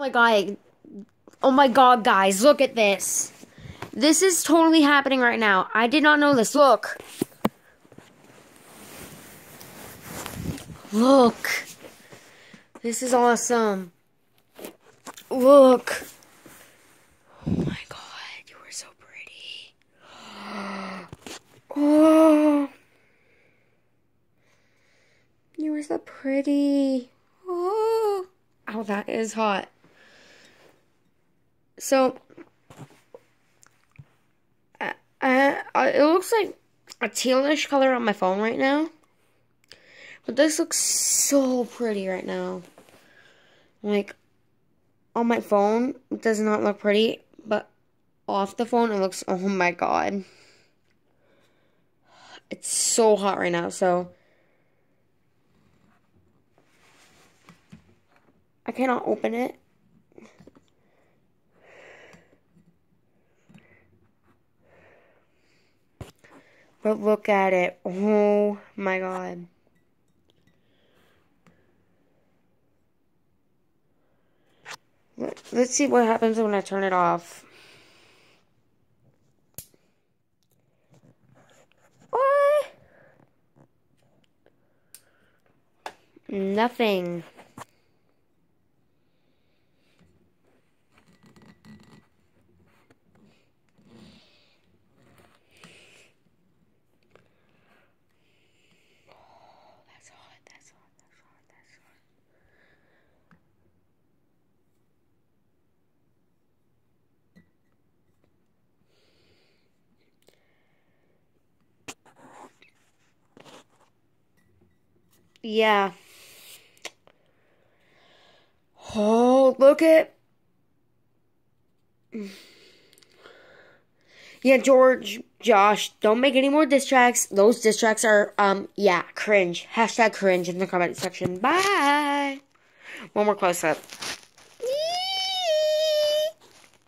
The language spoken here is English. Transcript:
my god. Oh my god, guys, look at this. This is totally happening right now. I did not know this. Look. Look. This is awesome. Look. Oh my god, you are so pretty. Oh. You are so pretty. Oh. Oh, that is hot. So, it looks like a tealish color on my phone right now. But this looks so pretty right now. Like, on my phone, it does not look pretty. But off the phone, it looks, oh my god. It's so hot right now, so... I cannot open it. But look at it. Oh my god. Let's see what happens when I turn it off. What? Nothing. Yeah. Oh, look at. Yeah, George, Josh, don't make any more diss tracks. Those diss tracks are, um, yeah, cringe. Hashtag cringe in the comment section. Bye. One more close up.